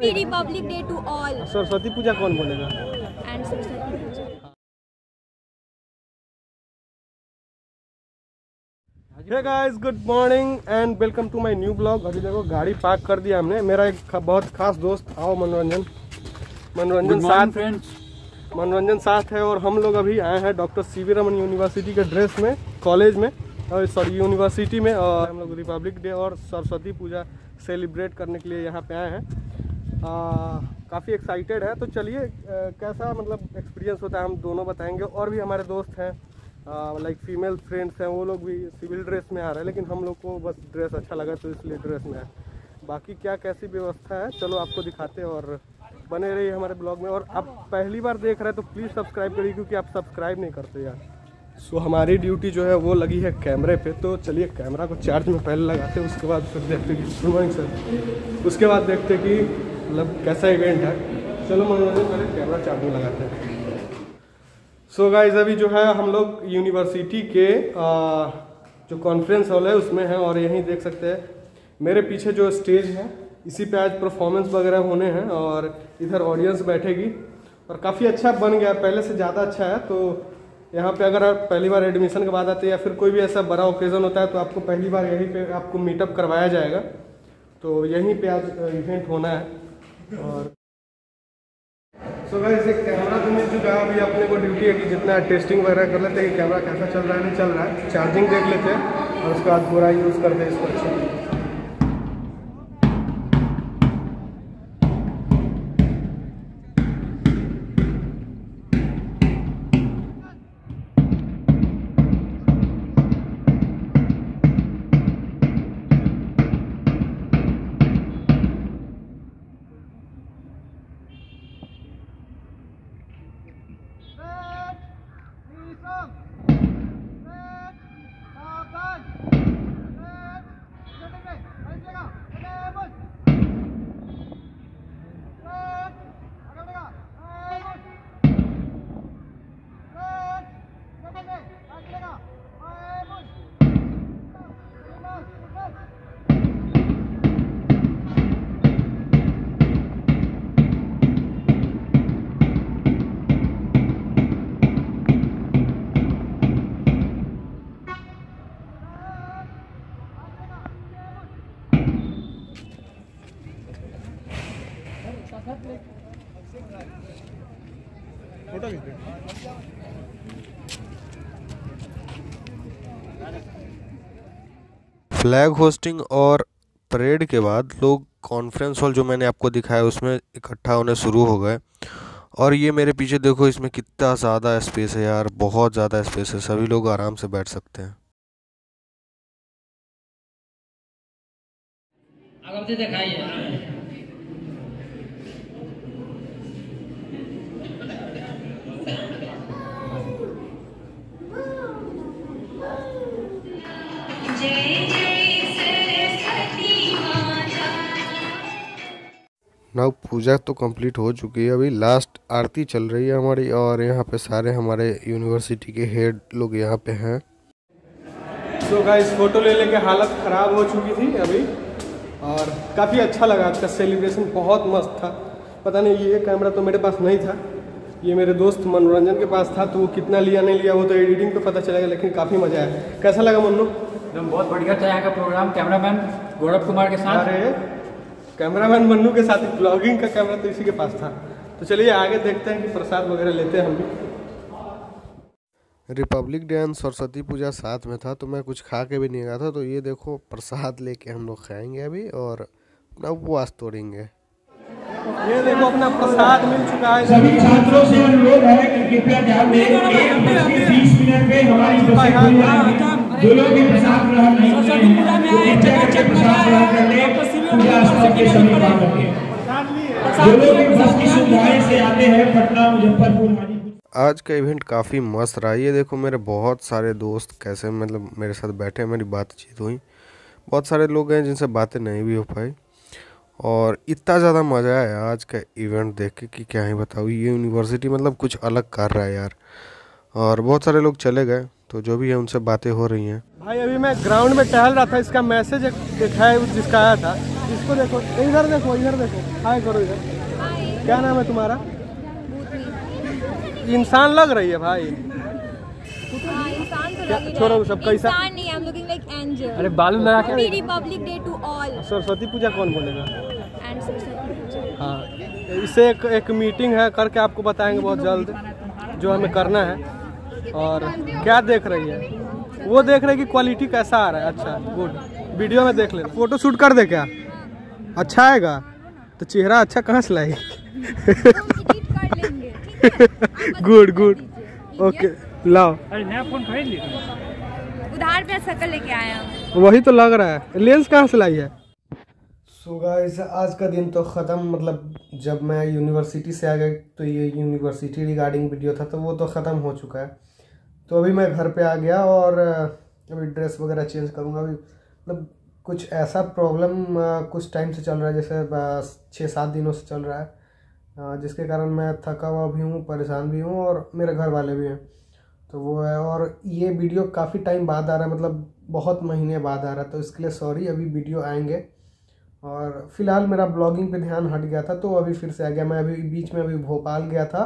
Republic Day to all. Saraswati Puja कौन बोलेगा? Puja. Hey guys good morning and welcome to my new blog अभी देखो गाड़ी पार्क कर दिया हमने। मेरा एक ख- बहुत खास दोस्त आओ मनोरंजन। मनोरंजन साथ फ्रेंड्स मनोरंजन साथ है और हम लोग अभी आए हैं doctor C V Raman University के ड्रेस में कॉलेज में और सॉरी यूनिवर्सिटी में और हम लोग रिपब्लिक डे और सरस्वती पूजा सेलिब्रेट करने के लिए यहाँ पे आए हैं। काफ़ी एक्साइटेड है। तो चलिए कैसा मतलब एक्सपीरियंस होता है हम दोनों बताएँगे। और भी हमारे दोस्त हैं लाइक फीमेल फ्रेंड्स हैं वो लोग भी सिविल ड्रेस में आ रहे हैं लेकिन हम लोग को बस ड्रेस अच्छा लगा तो इसलिए ड्रेस में आए बाकी क्या कैसी व्यवस्था है? चलो आपको दिखाते और बने रहिए हमारे ब्लॉग में। और आप पहली बार देख रहे हैं तो प्लीज़ सब्सक्राइब करिए क्योंकि आप सब्सक्राइब नहीं करते यार। सो so, हमारी ड्यूटी जो है वो लगी है कैमरे पे। तो चलिए कैमरा को चार्ज में पहले लगाते हैं उसके बाद फिर देखते कि उसके बाद देखते कि मतलब कैसा इवेंट है? चलो मनोरंजन पहले कैमरा चार्जिंग लगाते हैं। सो so गाइज़ अभी जो है हम लोग यूनिवर्सिटी के आ, जो कॉन्फ्रेंस हॉल है उसमें हैं और यहीं देख सकते हैं। मेरे पीछे जो स्टेज है इसी पे आज परफॉर्मेंस वगैरह होने हैं और इधर ऑडियंस बैठेगी। और काफ़ी अच्छा बन गया पहले से ज़्यादा अच्छा है तो यहाँ पे अगर आप पहली बार एडमिशन के बाद आते हैं या फिर कोई भी ऐसा बड़ा ओकेज़न होता है तो आपको पहली बार यहीं पे आपको मीटअप करवाया जाएगा। तो यहीं पे आज इवेंट होना है। और सो गाइस एक कैमरा तो मिल चुका है, अभी अपने को ड्यूटी है कि जितना टेस्टिंग वगैरह कर लेते हैं कि कैमरा कैसा चल रहा है, नहीं चल रहा है। चार्जिंग देख लेते हैं और उसके बाद पूरा यूज़ करते हैं इसको अच्छे से। फ्लैग होस्टिंग और परेड के बाद लोग कॉन्फ्रेंस हॉल जो मैंने आपको दिखाया उसमें इकट्ठा होने शुरू हो गए। और ये मेरे पीछे देखो इसमें कितना ज़्यादा स्पेस है यार बहुत ज़्यादा स्पेस है सभी लोग आराम से बैठ सकते हैं। आकृति दिखाइए। नाउ पूजा तो कंप्लीट हो चुकी है। अभी लास्ट आरती चल रही है हमारी और यहाँ पे सारे हमारे यूनिवर्सिटी के हेड लोग यहाँ पे हैं। सो गाइस फ़ोटो ले लेके हालत ख़राब हो चुकी थी अभी और काफ़ी अच्छा लगा। आज का सेलिब्रेशन बहुत मस्त था। पता नहीं ये कैमरा तो मेरे पास नहीं था। ये मेरे दोस्त मनोरंजन के पास था तो वो कितना लिया नहीं लिया वो तो एडिटिंग पे पता चलेगा लेकिन काफ़ी मज़ा आया। कैसा लगा मन्नू? एकदम बहुत बढ़िया था यहाँ का प्रोग्राम कैमरामैन गौरव कुमार के साथ। अरे कैमरामैन मन्नू के साथ ब्लॉगिंग का कैमरा तो इसी के पास था। तो चलिए आगे देखते हैं कि प्रसाद वगैरह लेते हैं हम भी। Republic Day and Saraswati Puja साथ में था तो मैं कुछ खा के भी नहीं गया था तो ये देखो प्रसाद लेके हम लोग खाएँगे अभी और अपना उपवास तोड़ेंगे। ये देखो अपना प्रसाद मिल चुका है। सभी छात्रों से अनुरोध है कि कृपया ध्यान दें एक बज के बीस मिनट पे हमारी बसें खुल जाएँगी जो लोग भी प्रसाद ग्रहण नहीं किए हैं वो कृपया करके प्रसाद ग्रहण कर लें। पूजा स्थल के समीप आकर के जो लोग बस की सुविधाएँ से आते हैं पटना मुजफ्फरपुर आज का इवेंट काफ़ी मस्त रहा। ये देखो मेरे बहुत सारे दोस्त कैसे मतलब मेरे साथ बैठे मेरी बातचीत हुई। बहुत सारे लोग हैं जिनसे बातें नहीं भी हो पाई। और इतना ज़्यादा मज़ा आया आज का इवेंट देख के कि क्या ही बताऊँ ये यूनिवर्सिटी मतलब कुछ अलग कर रहा है यार। और बहुत सारे लोग चले गए तो जो भी है उनसे बातें हो रही हैं। भाई अभी मैं ग्राउंड में टहल रहा था इसका मैसेज एक जिसका आया था। इसको देखो इधर देखो इधर देखो। हाय करो इधर। क्या नाम है तुम्हारा? इंसान लग रही है भाई। हाँ इंसान तो ही छोड़ो सब कैसा- इंसान नहीं I am looking like angel अरे बालू लगा के Republic Day to all Saraswati Puja कौन बोलेगा? एंड हाँ इससे एक एक मीटिंग है करके आपको बताएँगे बहुत जल्द जो हमें करना है। और क्या देख रही है? वो देख रही है कि क्वालिटी कैसा आ रहा है। अच्छा गुड वीडियो में देख ले फ़ोटो शूट कर दे क्या? अच्छा आएगा? तो चेहरा अच्छा कहाँ से लाएगी? है गुड गुड। ओके लाओ। अरे नया फ़ोन खरीद ली? उधार पे शक्ल लेके आया वही तो लग रहा है। लेंस कहाँ से लाई है? सो गाइस आज का दिन तो ख़त्म मतलब जब मैं यूनिवर्सिटी से आ गया तो ये यूनिवर्सिटी रिगार्डिंग वीडियो था तो वो तो ख़त्म हो चुका है। तो अभी मैं घर पे आ गया और अभी ड्रेस वगैरह चेंज करूँगा अभी मतलब कुछ ऐसा प्रॉब्लम कुछ टाइम से चल रहा है, जैसे छः सात दिनों से चल रहा है। जिसके कारण मैं थका हुआ भी हूँ, परेशान भी हूँ और मेरे घर वाले भी हैं। तो वो है, और ये वीडियो काफ़ी टाइम बाद आ रहा है मतलब बहुत महीने बाद आ रहा है तो इसके लिए सॉरी अभी वीडियो आएँगे। और फ़िलहाल मेरा ब्लॉगिंग पे ध्यान हट गया था तो अभी फिर से आ गया। मैं अभी बीच में अभी भोपाल गया था,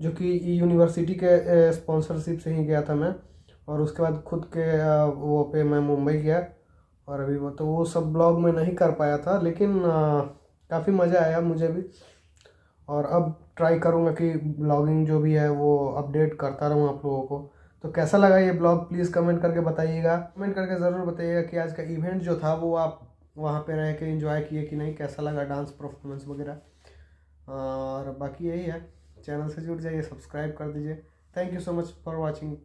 जो कि यूनिवर्सिटी के स्पॉन्सरशिप से ही गया था मैं। और उसके बाद खुद के वो पे मैं मुंबई गया। और अभी वो तो वो सब ब्लॉग में नहीं कर पाया था, लेकिन काफ़ी मज़ा आया मुझे भी। और अब ट्राई करूँगा कि ब्लॉगिंग जो भी है वो अपडेट करता रहूँ आप लोगों को। तो कैसा लगा ये ब्लॉग प्लीज़ कमेंट करके बताइएगा। कमेंट करके ज़रूर बताइएगा कि आज का इवेंट जो था वो आप वहाँ पे रह के इन्जॉय किए कि नहीं, कैसा लगा डांस परफॉर्मेंस वगैरह। और बाकी यही है। चैनल से जुड़ जाइए सब्सक्राइब कर दीजिए। Thank you so much for watching